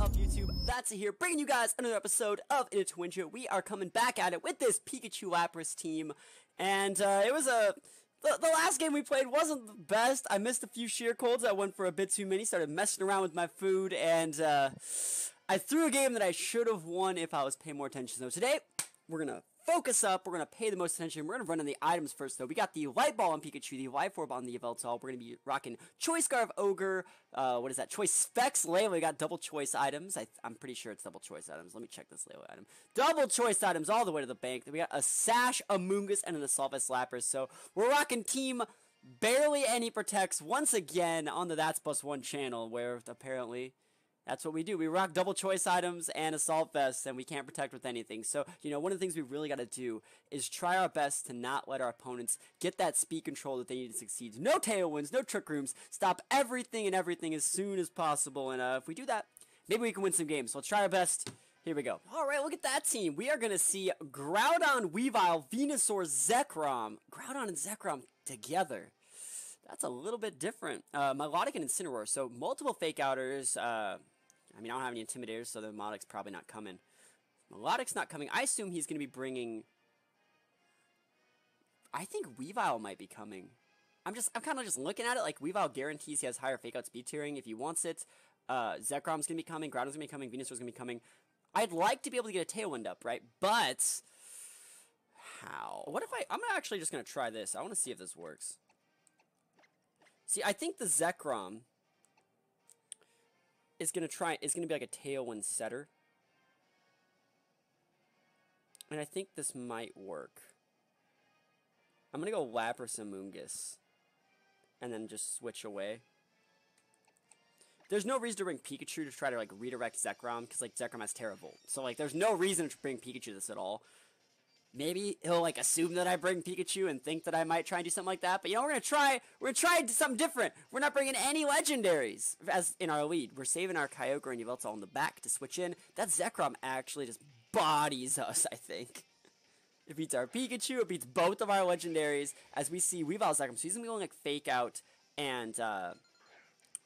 up, YouTube? That's it here, bringing you guys another episode of In a. We are coming back at it with this Pikachu Lapras team, and uh, it was a the, the last game we played wasn't the best. I missed a few sheer colds. I went for a bit too many. Started messing around with my food, and uh, I threw a game that I should have won if I was paying more attention. So today, we're gonna focus up. We're going to pay the most attention. We're going to run on the items first, though. We got the Light Ball on Pikachu, the Life Orb on the Yveltal. We're going to be rocking Choice Scarf Ogre. Uh, what is that? Choice Specs Lele. We got double choice items. I am pretty sure it's double choice items. Let me check this Lele item. Double choice items all the way to the bank. We got a Sash, Amoonguss, and an Assault Vest Lapras. So we're rocking Team Barely Any Protects once again on the That's Plus One channel, where apparently that's what we do. We rock double choice items and assault vests, and we can't protect with anything. So, you know, one of the things we really got to do is try our best to not let our opponents get that speed control that they need to succeed. No tailwinds, no trick rooms. Stop everything and everything as soon as possible. And uh, if we do that, maybe we can win some games. So let's try our best. Here we go. All right, look at that team. We are going to see Groudon, Weavile, Venusaur, Zekrom. Groudon and Zekrom together. That's a little bit different. Uh, Melodic and Incineroar. So multiple fake outers. Uh, I mean, I don't have any Intimidators, so the Melodic's probably not coming. Melodic's not coming. I assume he's going to be bringing... I think Weavile might be coming. I'm just, I'm kind of just looking at it, like, Weavile guarantees he has higher Fake Out speed tiering if he wants it. Uh, Zekrom's going to be coming, Groudon's going to be coming, Venusaur's going to be coming. I'd like to be able to get a Tailwind up, right? But... How? What if I... I'm actually just going to try this. I want to see if this works. See, I think the Zekrom is gonna try is gonna be like a tailwind setter. And I think this might work. I'm gonna go Lapras Amoonguss. And then just switch away. There's no reason to bring Pikachu to try to like redirect Zekrom, because like Zekrom has Terra So like there's no reason to bring Pikachu this at all. Maybe he'll like assume that I bring Pikachu and think that I might try and do something like that. But you know, we're gonna try. We're gonna try something different. We're not bringing any legendaries as in our lead. We're saving our Kyogre and Yveltal in the back to switch in. That Zekrom actually just bodies us. I think. It beats our Pikachu. It beats both of our legendaries. As we see, Weavile Zekrom. So he's gonna be going like Fake Out and uh,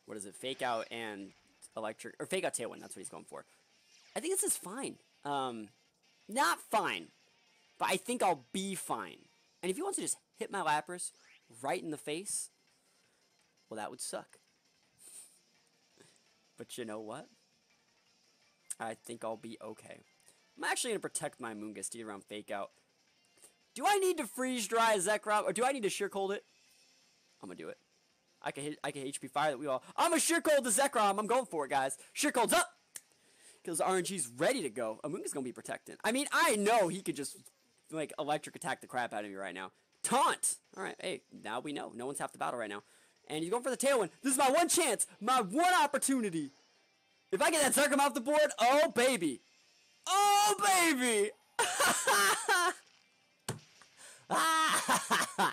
what is it? Fake Out and Electric or Fake Out Tailwind. That's what he's going for. I think this is fine. Um, not fine but I think I'll be fine. And if he wants to just hit my Lapras right in the face, well, that would suck. but you know what? I think I'll be okay. I'm actually going to protect my Moongus to get around Fake Out. Do I need to freeze dry Zekrom, or do I need to sheer cold it? I'm to do it. I can hit, I can HP fire that Weavile. I'm a sheer cold the Zekrom. I'm going for it, guys. Sheer cold's up. Because RNG's ready to go. Amoonguss gonna be protected. I mean, I know he could just like electric attack the crap out of me right now. Taunt! Alright, hey, now we know. No one's half the battle right now. And he's going for the tailwind. This is my one chance, my one opportunity. If I get that Zekrom off the board, oh baby. Oh baby!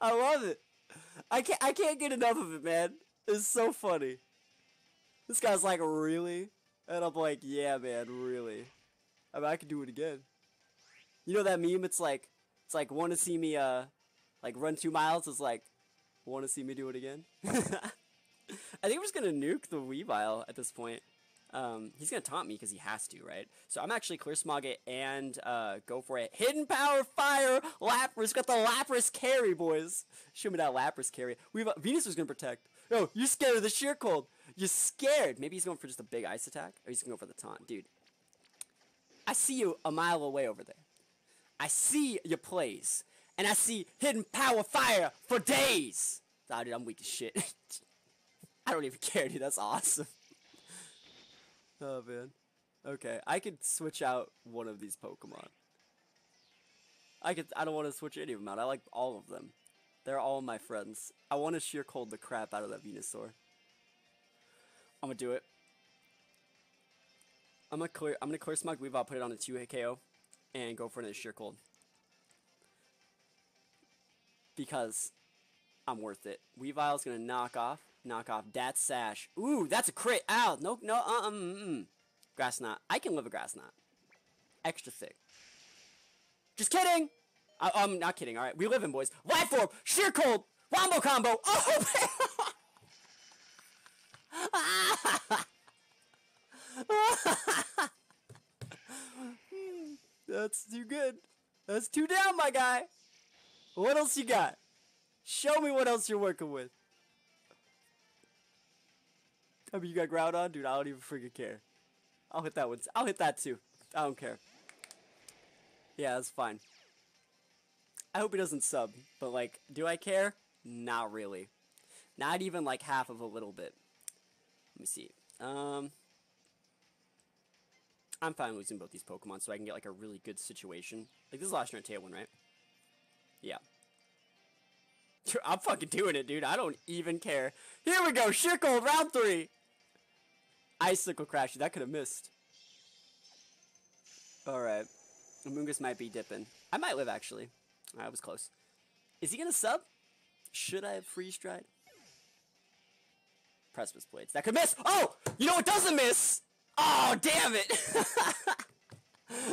I love it. I can't I can't get enough of it, man. It's so funny. This guy's like, really? And I'm like, yeah, man, really. I mean, I could do it again. You know that meme? It's like, it's like, want to see me, uh, like run two miles? It's like, want to see me do it again? I think we're just gonna nuke the Weavile at this point. Um, he's gonna taunt me because he has to, right? So I'm actually clear smog it and uh, go for it. Hidden power fire Lapras got the Lapras carry, boys. Show me that Lapras carry. We've Venus was gonna protect. Oh, you're scared of the sheer cold. You're scared. Maybe he's going for just a big ice attack, or he's going for the taunt. Dude, I see you a mile away over there. I see your plays, and I see hidden power fire for days. Oh, dude, I'm weak as shit. I don't even care, dude. That's awesome. oh, man. Okay, I could switch out one of these Pokemon. I could. I don't want to switch any of them out. I like all of them. They're all my friends. I want to sheer cold the crap out of that Venusaur. I'm gonna do it. I'm gonna clear. I'm gonna clear Smog Weavile, put it on a two KO, and go for another sheer cold. Because I'm worth it. Weavile's gonna knock off, knock off that sash. Ooh, that's a crit. Ow, no, no, uh, um, mm, mm. Grass knot. I can live a grass knot. Extra thick. Just kidding. I, I'm not kidding. All right, we live in boys. Life orb, sheer cold. Wombo combo! Oh, oh That's too good. That's too down, my guy. What else you got? Show me what else you're working with. I mean, you got Groudon? Dude, I don't even freaking care. I'll hit that one. I'll hit that too. I don't care. Yeah, that's fine. I hope he doesn't sub, but like, do I care? Not really. Not even like half of a little bit. Let me see. Um, I'm fine losing both these Pokemon so I can get like a really good situation. Like this is last night one, right? Yeah. I'm fucking doing it, dude. I don't even care. Here we go, Shickle, round three. Icicle Crash, that could have missed. Alright. Amoonguss might be dipping. I might live, actually. I was close. Is he gonna sub? Should I have freeze dried? Precipice Blades. That could miss! Oh! You know it doesn't miss? Oh, damn it!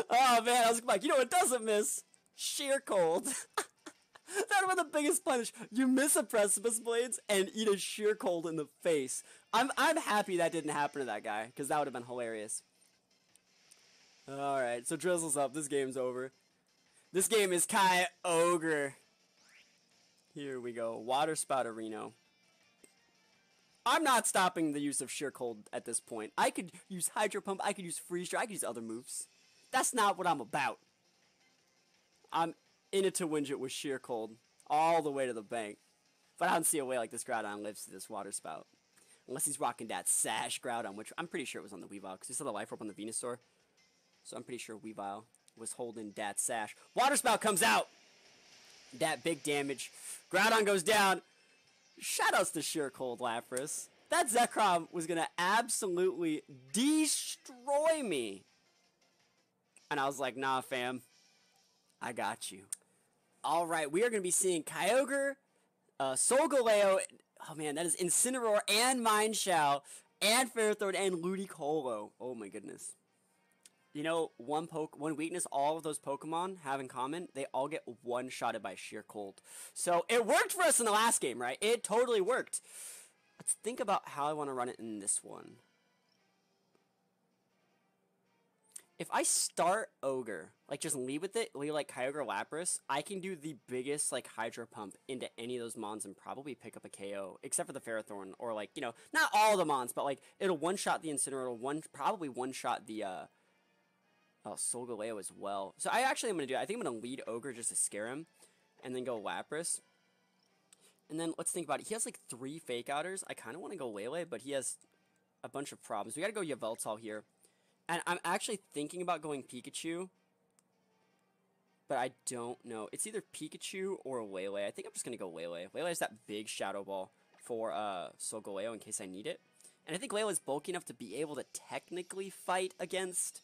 oh, man, I was like, you know it doesn't miss? Sheer Cold. that would be the biggest punish. You miss a Precipice Blades and eat a Sheer Cold in the face. I'm, I'm happy that didn't happen to that guy, because that would have been hilarious. Alright, so Drizzle's up. This game's over. This game is Kai Ogre. Here we go. Water Spout Reno. I'm not stopping the use of Sheer Cold at this point. I could use Hydro Pump, I could use Freeze I could use other moves. That's not what I'm about. I'm in it to win it with Sheer Cold. All the way to the bank. But I don't see a way like this Groudon lives to this Water Spout. Unless he's rocking that Sash Groudon, which I'm pretty sure it was on the Weavile, because we saw the Life Orb on the Venusaur. So I'm pretty sure Weavile was holding that Sash. Water Spout comes out! That big damage. Groudon goes down. Shoutouts to Sheer Cold Lapras. That Zekrom was gonna absolutely destroy me. And I was like, nah, fam. I got you. Alright, we are gonna be seeing Kyogre, uh, Solgaleo, oh man, that is Incineroar and Mienshao, and Ferrothorn and Ludicolo. Oh my goodness. You know, one poke, one weakness all of those Pokemon have in common, they all get one-shotted by sheer cold. So it worked for us in the last game, right? It totally worked. Let's think about how I want to run it in this one. If I start Ogre, like just lead with it, lead like Kyogre Lapras, I can do the biggest like Hydro Pump into any of those Mons and probably pick up a KO, except for the Ferrothorn, or like, you know, not all the Mons, but like it'll one-shot the Incineroar, one probably one-shot the uh Oh, Solgaleo as well. So I actually am going to do I think I'm going to lead Ogre just to scare him. And then go Lapras. And then let's think about it. He has like three Fake Outers. I kind of want to go Lele, but he has a bunch of problems. We got to go Yveltal here. And I'm actually thinking about going Pikachu. But I don't know. It's either Pikachu or Lele. I think I'm just going to go Lele. Lele is that big Shadow Ball for uh, Solgaleo in case I need it. And I think Lele is bulky enough to be able to technically fight against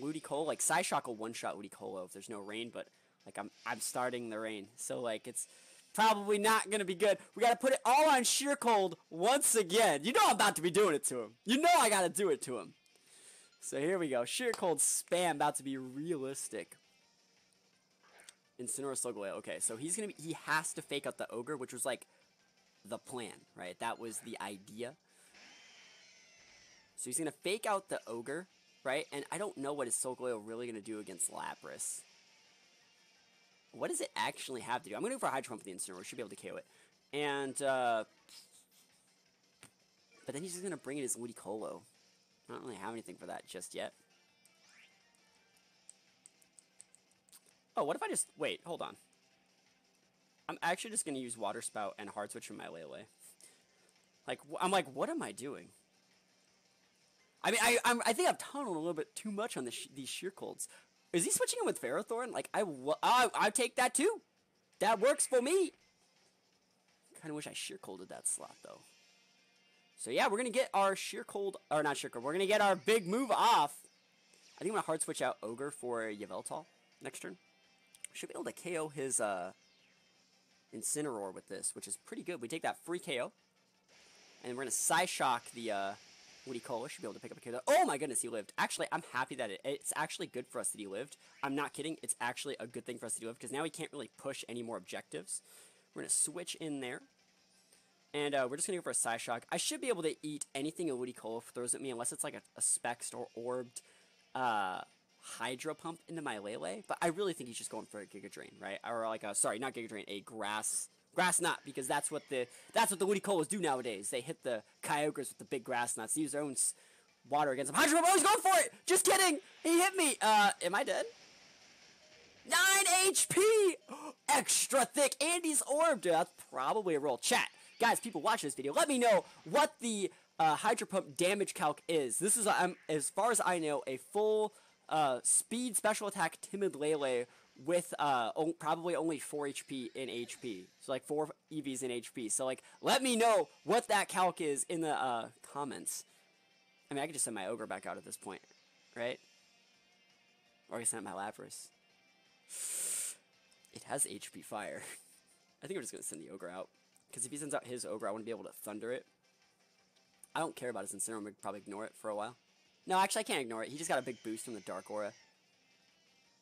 Ludicolo, like Psyshock will one shot Ludicolo if there's no rain, but like I'm I'm starting the rain, so like it's probably not gonna be good. We gotta put it all on sheer cold once again. You know I'm about to be doing it to him. You know I gotta do it to him. So here we go. Sheer cold spam about to be realistic. Incineroar Solgaleo. Okay, so he's gonna be he has to fake out the ogre, which was like the plan, right? That was the idea. So he's gonna fake out the ogre right? And I don't know what is Solgaleo really going to do against Lapras. What does it actually have to do? I'm going to go for a Hydro Pump for the Incineroar. Should be able to KO it. And, uh... But then he's just going to bring in his Ludicolo. I don't really have anything for that just yet. Oh, what if I just... Wait, hold on. I'm actually just going to use Water Spout and Hard Switch from my Lele. Like, I'm like, what am I doing? I mean, I I'm, i think I've tunneled a little bit too much on the sh these sheer colds. Is he switching him with Ferrothorn? Like, I, I, I take that too. That works for me. Kind of wish I sheer colded that slot, though. So, yeah, we're to get our sheer cold, or not sheer cold, we're to get our big move off. I think I'm to hard switch out Ogre for Yveltal next turn. Should be able to KO his uh, Incineroar with this, which is pretty good. We take that free KO. And we're to Psy Shock the uh, Ludicolo should be able to pick up a kill. Oh my goodness, he lived. Actually, I'm happy that it, it's actually good for us that he lived. I'm not kidding. It's actually a good thing for us to he lived because now he can't really push any more objectives. We're going to switch in there. And uh, we're just going to go for a Psyshock. I should be able to eat anything a Ludicolo throws at me, unless it's like a, a Specs or Orbed uh, Hydro Pump into my Lele. But I really think he's just going for a Giga Drain, right? Or like a, sorry, not Giga Drain, a Grass Grass Knot, because that's what the that's what the Woody Ludicolo do nowadays. They hit the Kyogres with the big Grass Knots. They use their own water against them. Hydro Pump, oh, he's going for it! Just kidding! He hit me! Uh, am I dead? 9 HP! Extra thick. Andy's Orb, dude. That's probably a roll. Chat guys, people watching this video, let me know what the uh, Hydro Pump damage calc is. This is, um, as far as I know, a full uh, speed special attack Timid Lele with uh, probably only 4 HP in HP. So, like, 4 EVs in HP. So, like, let me know what that calc is in the uh, comments. I mean, I could just send my Ogre back out at this point, right? Or I can send my Lapras. It has HP Fire. I think we're just going to send the Ogre out. Because if he sends out his Ogre, I want to be able to Thunder it. I don't care about his Incineroar. I'm probably ignore it for a while. No, actually, I can't ignore it. He just got a big boost from the Dark Aura.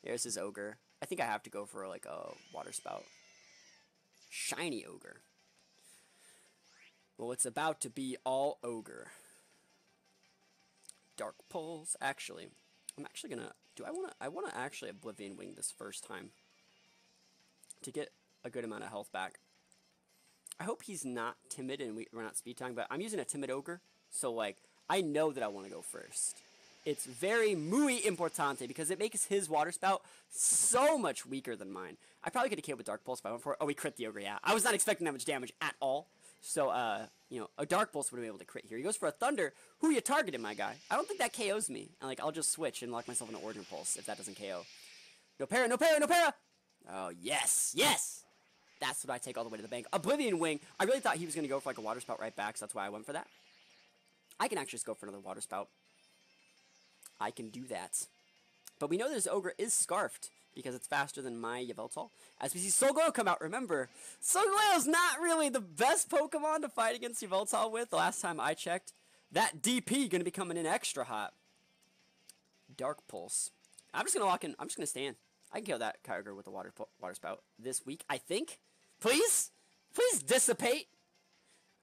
Here's his Ogre. I think I have to go for, like, a Water Spout. Shiny Ogre. Well, it's about to be all Ogre. Dark Pulse. Actually, I'm actually gonna... Do I want to... I want to actually Oblivion Wing this first time. To get a good amount of health back. I hope he's not timid and we, are not speed time, but I'm using a timid ogre, so like I know that I want to go first. It's very muy importante because it makes his water spout so much weaker than mine. I probably could have killed with Dark Pulse if I went for it. Oh, we crit the ogre, yeah. I was not expecting that much damage at all. So, uh, you know, a Dark Pulse would have been able to crit here. He goes for a Thunder. Who you targeting, my guy? I don't think that KOs me. And, like, I'll just switch and lock myself in an Origin Pulse if that doesn't KO. No para, no para, no para! Oh, yes, yes! That's what I take all the way to the bank. Oblivion Wing, I really thought he was going to go for like a Water Spout right back, so that's why I went for that. I can actually just go for another Water Spout. I can do that. But we know this Ogre is Scarfed, because it's faster than my Yveltal. As we see Solgaleo come out, remember, is not really the best Pokemon to fight against Yveltal with, the last time I checked. That DP going to be coming in extra hot. Dark Pulse. I'm just going to lock in. I'm just going to stand. I can kill that Kyogre with a water water spout this week, I think. Please? Please dissipate.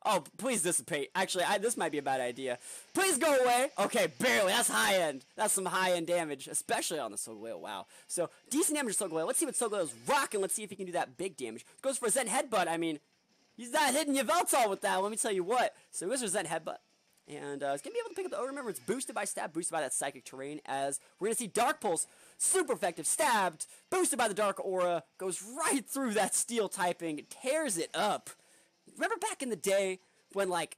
Oh, please dissipate. Actually, I, this might be a bad idea. Please go away. Okay, barely. That's high end. That's some high end damage, especially on the Solgaleo. Wow. So, decent damage to Solgaleo. Let's see what Solgaleo's rocking. Let's see if he can do that big damage. Goes for a Zen Headbutt. I mean, he's not hitting Yveltal with that. Let me tell you what. So, he goes for Zen Headbutt. And uh, it's going to be able to pick up the... Oh, remember, it's boosted by Stab, boosted by that Psychic Terrain, as we're going to see Dark Pulse super effective, stabbed, boosted by the Dark Aura, goes right through that Steel typing, tears it up. Remember back in the day when, like,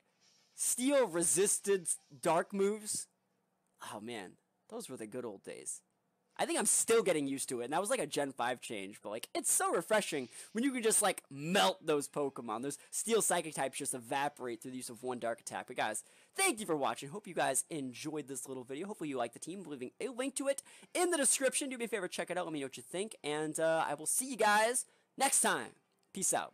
Steel resisted Dark moves? Oh, man, those were the good old days. I think I'm still getting used to it, and that was like a Gen 5 change, but like, it's so refreshing when you can just like melt those Pokemon. Those Steel Psychic types just evaporate through the use of one Dark attack. But guys, thank you for watching. Hope you guys enjoyed this little video. Hopefully you like the team. I'm leaving a link to it in the description. Do me a favor, check it out. Let me know what you think, and uh, I will see you guys next time. Peace out.